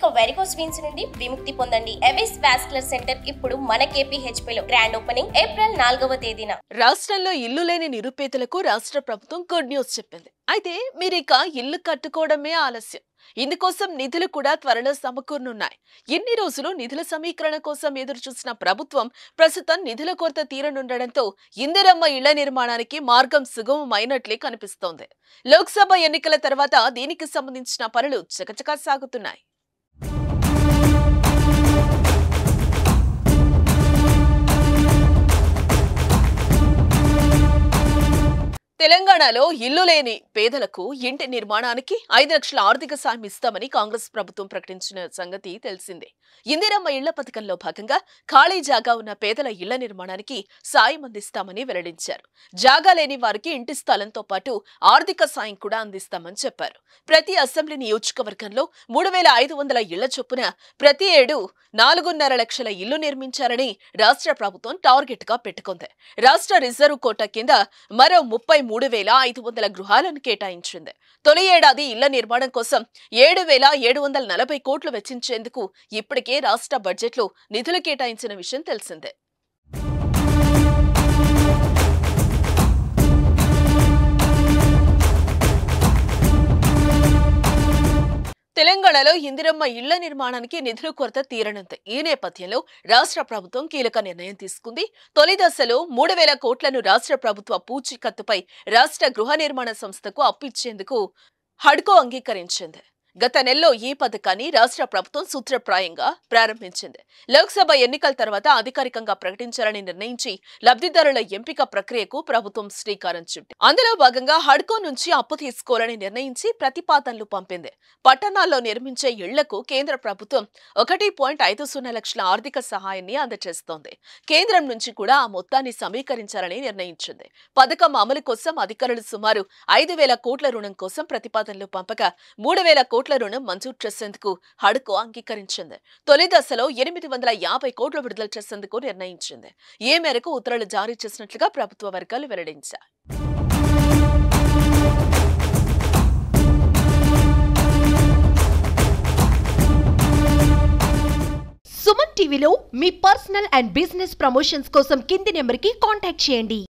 ఇక varicose veins నుండి విముక్తి పొందండి. ఎవిస్ వాస్కులర్ సెంటర్ ఇప్పుడు మన KPHP లో. గ్రాండ్ ఓపెనింగ్ ఏప్రిల్ నాలుగవ తేదీన. రాష్ట్రంలో ఇల్లు లేని నిరుపేదలకు రాష్ట్ర ప్రభుత్వం గుడ్ న్యూస్ చెప్పింది. అయితే మీరిక ఇల్లు కట్టుకోవడమే ఆలస్యం. ఇందుకోసం నిధులు కూడా త్వరలో సమకూరనున్నాయి. ఎన్ని రోజులు నిధుల సమీకరణ కోసం ఎదురు చూసిన ప్రభుత్వం ప్రస్తుతం నిధుల కొరత తీరనుండడంతో ఇందిరమ్మ ఇళ్ళ నిర్మాణానికి మార్గం సుగమమైనట్లే కనిపిస్తోంది. లోక్సభ ఎన్నికల తర్వాత దీనికి సంబంధించిన పనులు చకచకా సాగుతున్నాయి. తెలంగాణలో ఇల్లు లేని పేదలకు ఇంటి నిర్మాణానికి ఐదు లక్షల ఆర్థిక సాయం ఇస్తామని కాంగ్రెస్ ప్రభుత్వం ప్రకటించిన సంగతి తెలిసిందే. ఇందిరమ్మ ఇళ్ళ పథకంలో భాగంగా ఖాళీ జాగా ఉన్న పేదల ఇళ్ళ నిర్మాణానికి సాయం అందిస్తామని వెల్లడించారు. జాగా లేని వారికి ఇంటి స్థలంతో పాటు ఆర్థిక సాయం కూడా అందిస్తామని చెప్పారు. ప్రతి అసెంబ్లీ నియోజకవర్గంలో మూడు వేల ఐదు వందల ఇళ్ళ చొప్పున ప్రతి ఏడు నాలుగున్నర లక్షల ఇల్లు నిర్మించాలని రాష్ట్ర ప్రభుత్వం టార్గెట్గా పెట్టుకుంది. రాష్ట్ర రిజర్వ్ కోటా కింద మరో ముప్పై మూడు వేల ఐదు వందల గృహాలను కేటాయించింది. తొలి ఏడాది ఇళ్ళ నిర్మాణం కోసం ఏడు వేల ఏడు వందల నలభై కోట్లు వెచ్చించేందుకు ఇప్పటికే రాష్ట్ర బడ్జెట్లో నిధులు కేటాయించిన విషయం తెలిసిందే. తెలంగాణలో ఇందిరమ్మ ఇళ్ళ నిర్మాణానికి నిధుల కొరత తీరనుంది. ఈ నేపథ్యంలో రాష్ట్ర ప్రభుత్వం కీలక నిర్ణయం తీసుకుంది. తొలి దశలో మూడు వేల కోట్లను రాష్ట్ర ప్రభుత్వ పూచీకత్తుపై రాష్ట్ర గృహ నిర్మాణ సంస్థకు అప్పిచ్చేందుకు హడ్కో అంగీకరించింది. గత నెలలో ఈ పథకాన్ని రాష్ట్ర ప్రభుత్వం సూత్రప్రాయంగా ప్రారంభించింది. లోక్సభ ఎన్నికల తర్వాత అధికారికంగా ప్రకటించాలని నిర్ణయించి లబ్ధిదారుల ఎంపిక ప్రక్రియకు ప్రభుత్వం శ్రీకారం చుట్టింది. అందులో భాగంగా హడ్కో నుంచి అప్పు తీసుకోవాలని నిర్ణయించి ప్రతిపాదనలు పంపింది. పట్టణాల్లో నిర్మించే ఇళ్ళకు కేంద్ర ప్రభుత్వం ఒకటి పాయింట్ ఐదు సున్నా లక్షల ఆర్థిక సహాయాన్ని అందజేస్తోంది కేంద్రం నుంచి కూడా ఆ మొత్తాన్ని సమీకరించాలని నిర్ణయించింది. పథకం అమలు కోసం అధికారులు సుమారు ఐదు వేల కోట్ల రుణం కోసం ప్రతిపాదనలు పంపగా మూడు వేల కోట్ల రుణం మంజూరు చేసేందుకు హడ్కో అంగీకరించింది. తొలి దశలో ఎనిమిది వందల యాభై కోట్లు విడుదల చేసేందుకు నిర్ణయించింది. ఈ మేరకు ఉత్తర్వులు జారీ చేసినట్లుగా ప్రభుత్వ వర్గాలు వెల్లడించాయి. సుమన్ టీవీలో మీ పర్సనల్ అండ్ బిజినెస్ ప్రమోషన్స్ కోసం కింది నెంబర్కి కాంటాక్ట్ చేయండి.